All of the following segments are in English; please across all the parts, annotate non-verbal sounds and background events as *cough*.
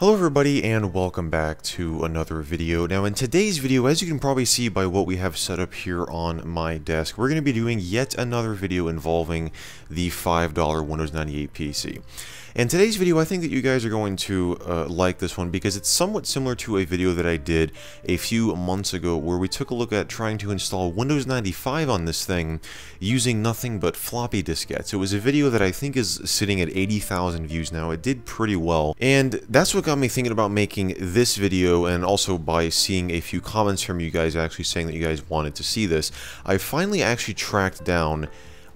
Hello everybody and welcome back to another video. Now in today's video, as you can probably see by what we have set up here on my desk, we're going to be doing yet another video involving the $5 Windows 98 PC. And today's video, I think that you guys are going to uh, like this one because it's somewhat similar to a video that I did a few months ago where we took a look at trying to install Windows 95 on this thing using nothing but floppy diskettes. It was a video that I think is sitting at 80,000 views now. It did pretty well. And that's what got me thinking about making this video and also by seeing a few comments from you guys actually saying that you guys wanted to see this. I finally actually tracked down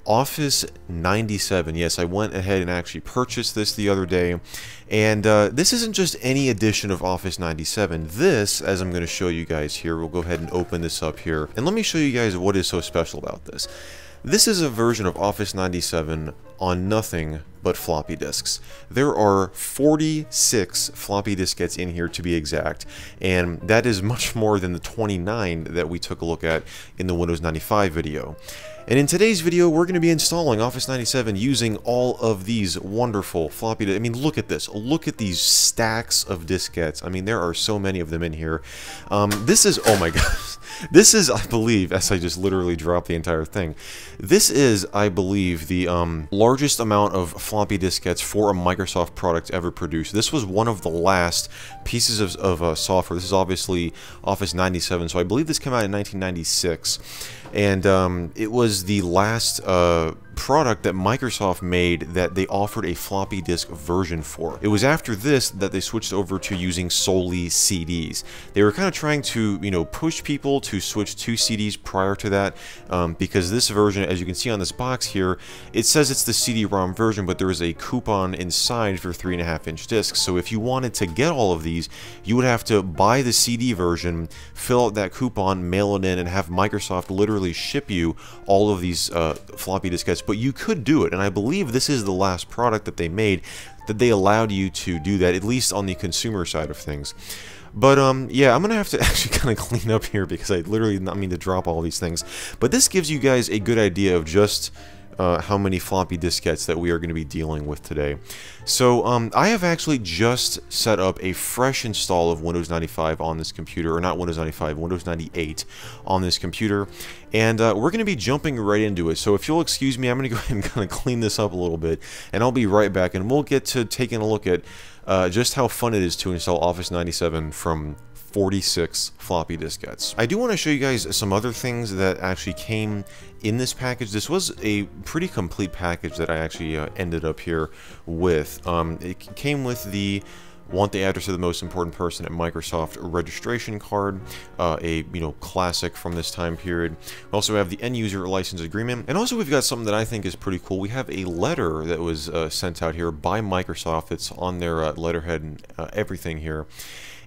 Office 97. Yes, I went ahead and actually purchased this the other day. And uh, this isn't just any edition of Office 97. This, as I'm going to show you guys here, we'll go ahead and open this up here. And let me show you guys what is so special about this. This is a version of Office 97 on nothing but floppy disks. There are 46 floppy diskettes in here to be exact, and that is much more than the 29 that we took a look at in the Windows 95 video. And in today's video, we're going to be installing Office 97 using all of these wonderful floppy... I mean, look at this. Look at these stacks of diskettes. I mean, there are so many of them in here. Um, this is... Oh my *laughs* gosh. This is, I believe, as I just literally dropped the entire thing, this is, I believe, the um, largest amount of floppy diskettes for a Microsoft product ever produced. This was one of the last pieces of, of uh, software. This is obviously Office 97, so I believe this came out in 1996. And um, it was the last uh, product that Microsoft made that they offered a floppy disk version for. It was after this that they switched over to using solely CDs. They were kind of trying to, you know, push people to switch to CDs prior to that um, because this version, as you can see on this box here, it says it's the CD-ROM version, but there is a coupon inside for 3.5 inch discs. So if you wanted to get all of these, you would have to buy the CD version, fill out that coupon, mail it in, and have Microsoft literally ship you all of these uh, floppy diskettes but you could do it. And I believe this is the last product that they made that they allowed you to do that, at least on the consumer side of things. But um, yeah, I'm gonna have to *laughs* actually kind of clean up here because I literally did not mean to drop all these things. But this gives you guys a good idea of just uh, how many floppy diskettes that we are going to be dealing with today. So um, I have actually just set up a fresh install of Windows 95 on this computer, or not Windows 95, Windows 98 on this computer, and uh, we're going to be jumping right into it. So if you'll excuse me, I'm going *laughs* to go ahead and kind of clean this up a little bit, and I'll be right back, and we'll get to taking a look at uh, just how fun it is to install Office 97 from 46 floppy diskettes. I do want to show you guys some other things that actually came in this package. This was a pretty complete package that I actually uh, ended up here with. Um, it came with the want the address of the most important person at Microsoft registration card, uh, a you know classic from this time period. We also have the end user license agreement, and also we've got something that I think is pretty cool. We have a letter that was uh, sent out here by Microsoft. It's on their uh, letterhead and uh, everything here.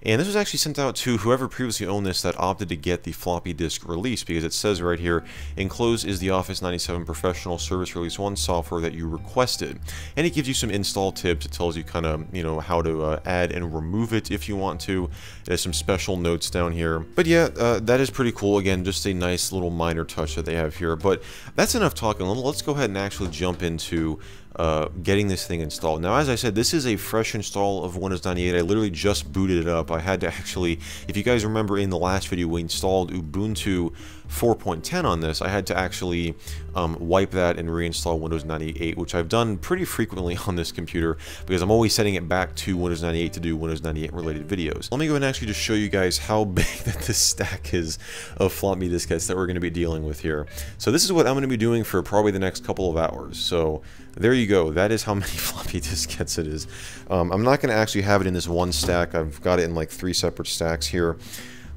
And this was actually sent out to whoever previously owned this that opted to get the floppy disk release because it says right here, enclosed is the Office 97 Professional Service Release 1 software that you requested. And it gives you some install tips. It tells you kind of, you know, how to uh, add and remove it if you want to. Has some special notes down here. But yeah, uh, that is pretty cool. Again, just a nice little minor touch that they have here. But that's enough talking. Let's go ahead and actually jump into uh, getting this thing installed. Now, as I said, this is a fresh install of Windows 98. I literally just booted it up. I had to actually, if you guys remember in the last video, we installed Ubuntu 4.10 on this, I had to actually um, wipe that and reinstall Windows 98, which I've done pretty frequently *laughs* on this computer because I'm always setting it back to Windows 98 to do Windows 98 related videos. Let me go and actually just show you guys how *laughs* big that this stack is of floppy diskettes that we're going to be dealing with here. So this is what I'm going to be doing for probably the next couple of hours. So there you go. That is how *laughs* many floppy diskettes it is. Um, I'm not going to actually have it in this one stack. I've got it in like three separate stacks here.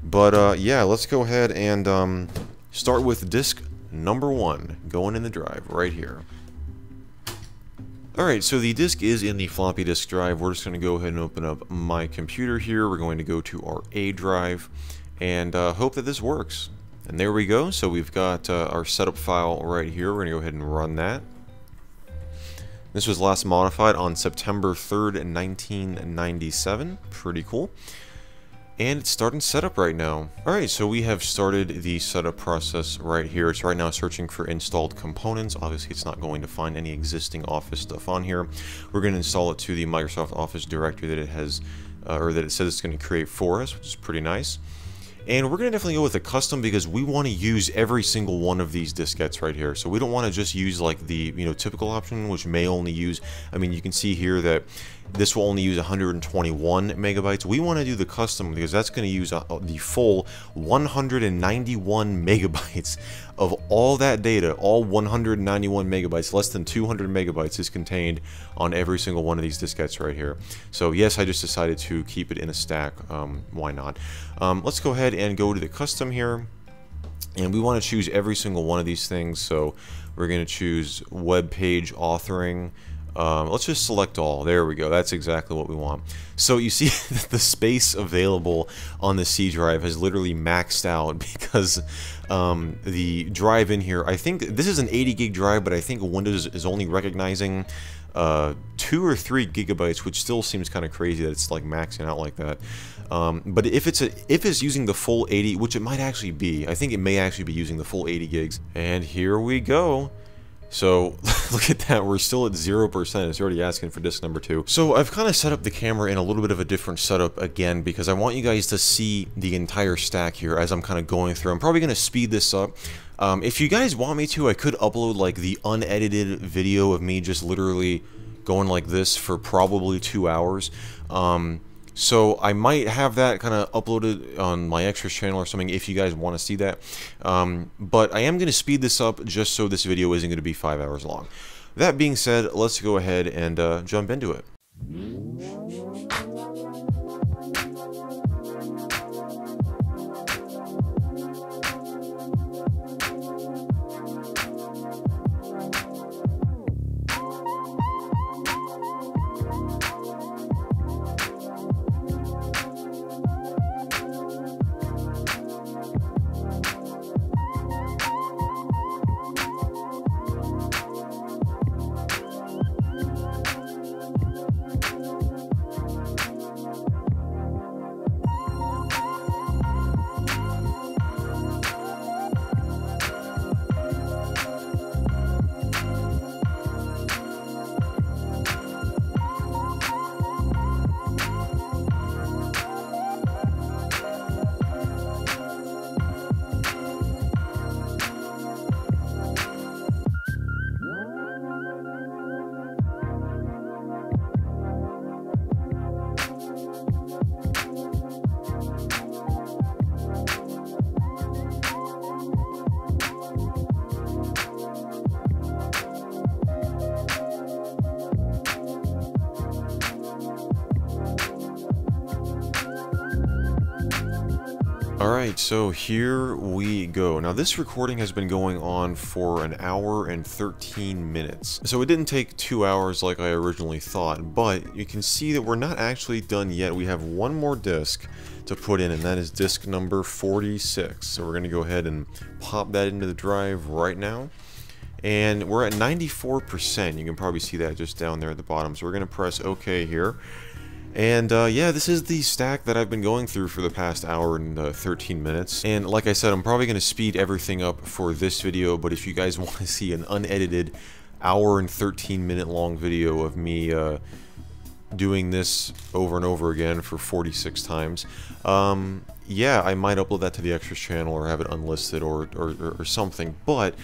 But uh, yeah, let's go ahead and um, start with disk number one going in the drive right here. Alright, so the disk is in the floppy disk drive. We're just going to go ahead and open up my computer here. We're going to go to our A drive and uh, hope that this works. And there we go. So we've got uh, our setup file right here. We're going to go ahead and run that. This was last modified on September 3rd, 1997. Pretty cool. And it's starting setup right now. Alright, so we have started the setup process right here. It's right now searching for installed components. Obviously, it's not going to find any existing Office stuff on here. We're going to install it to the Microsoft Office directory that it has uh, or that it says it's going to create for us, which is pretty nice. And we're going to definitely go with a custom because we want to use every single one of these diskettes right here. So we don't want to just use like the, you know, typical option, which may only use, I mean, you can see here that this will only use 121 megabytes. We want to do the custom because that's going to use uh, the full 191 *laughs* megabytes of all that data. All 191 megabytes, less than 200 megabytes is contained on every single one of these diskettes right here. So yes, I just decided to keep it in a stack. Um, why not? Um, let's go ahead and go to the custom here. And we want to choose every single one of these things. So we're going to choose web page authoring. Um, let's just select all. There we go. That's exactly what we want. So you see *laughs* the space available on the C drive has literally maxed out *laughs* because um, the drive in here, I think this is an 80 gig drive, but I think Windows is only recognizing uh, two or three gigabytes, which still seems kind of crazy that it's like maxing out like that. Um, but if it's a if it's using the full 80, which it might actually be, I think it may actually be using the full 80 gigs. And here we go. So *laughs* look at that, we're still at 0%, it's already asking for disk number 2. So I've kind of set up the camera in a little bit of a different setup again because I want you guys to see the entire stack here as I'm kind of going through. I'm probably going to speed this up. Um, if you guys want me to, I could upload like the unedited video of me just literally going like this for probably two hours. Um, so I might have that kind of uploaded on my extras channel or something if you guys want to see that. Um, but I am going to speed this up just so this video isn't going to be five hours long. That being said, let's go ahead and uh, jump into it. Alright, so here we go. Now this recording has been going on for an hour and 13 minutes. So it didn't take two hours like I originally thought, but you can see that we're not actually done yet. We have one more disc to put in, and that is disc number 46. So we're going to go ahead and pop that into the drive right now. And we're at 94%. You can probably see that just down there at the bottom. So we're going to press OK here. And uh, yeah, this is the stack that I've been going through for the past hour and uh, 13 minutes. And like I said, I'm probably going to speed everything up for this video, but if you guys *laughs* want to see an unedited hour and 13 minute long video of me uh, doing this over and over again for 46 times, um, yeah, I might upload that to the extras channel or have it unlisted or, or, or something, but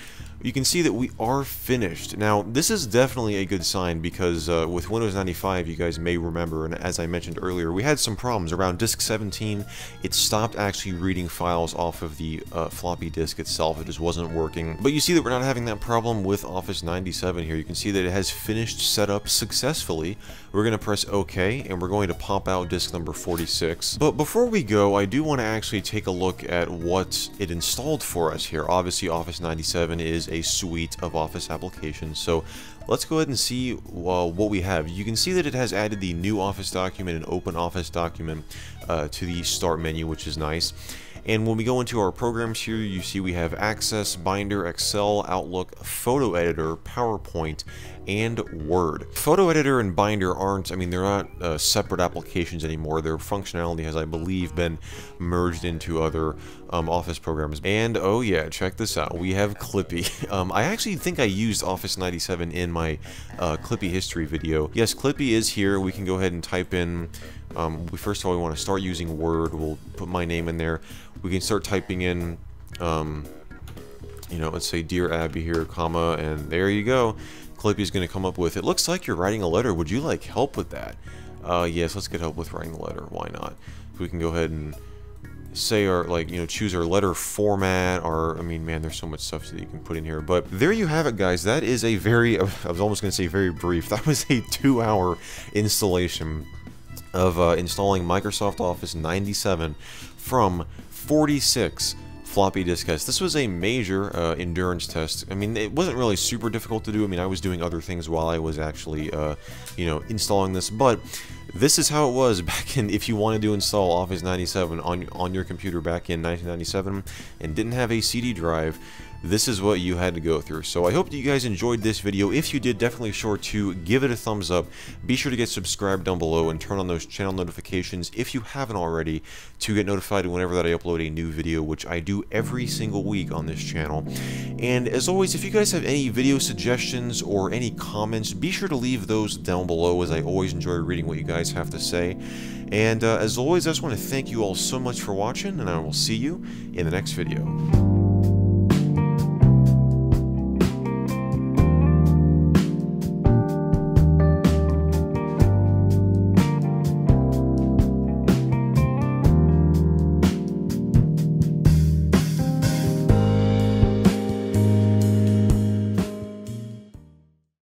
you can see that we are finished. Now, this is definitely a good sign because uh, with Windows 95, you guys may remember, and as I mentioned earlier, we had some problems. Around disk 17, it stopped actually reading files off of the uh, floppy disk itself. It just wasn't working. But you see that we're not having that problem with Office 97 here. You can see that it has finished setup successfully. We're going to press OK, and we're going to pop out disk number 46. But before we go, I do want to actually take a look at what it installed for us here. Obviously, Office 97 is a suite of Office applications. So let's go ahead and see uh, what we have. You can see that it has added the new Office document and Open Office document uh, to the Start menu, which is nice. And when we go into our programs here, you see we have Access, Binder, Excel, Outlook, Photo Editor, PowerPoint, and Word. Photo Editor and Binder aren't, I mean, they're not uh, separate applications anymore. Their functionality has, I believe, been merged into other um, Office programs. And, oh yeah, check this out. We have Clippy. *laughs* Um, I actually think I used Office 97 in my uh, Clippy history video. Yes, Clippy is here. We can go ahead and type in Um, we first of all we want to start using Word. We'll put my name in there. We can start typing in, um, you know, let's say Dear Abby here, comma, and there you go. Clippy's going to come up with. It looks like you're writing a letter. Would you like help with that? Uh, yes, let's get help with writing a letter. Why not? We can go ahead and say our like you know choose our letter format or I mean man there's so much stuff that you can put in here but there you have it guys that is a very *laughs* I was almost gonna say very brief that was a two-hour installation of uh, installing Microsoft Office 97 from 46 floppy diskettes. This was a major uh, endurance test. I mean, it wasn't really super difficult to do. I mean, I was doing other things while I was actually, uh, you know, installing this, but this is how it was *laughs* back in, if you wanted to install Office 97 on, on your computer back in 1997 and didn't have a CD drive, this is what you had to go through. So I hope that you guys enjoyed this video. If you did, definitely sure to give it a thumbs up. Be sure to get subscribed down below and turn on those channel notifications if you haven't already to get notified whenever that I upload a new video, which I do every single week on this channel. And as always, if you guys have any video suggestions or any comments, be sure to leave those down below as I always enjoy reading what you guys have to say. And uh, as always, I just want to thank you all so much for watching, and I will see you in the next video.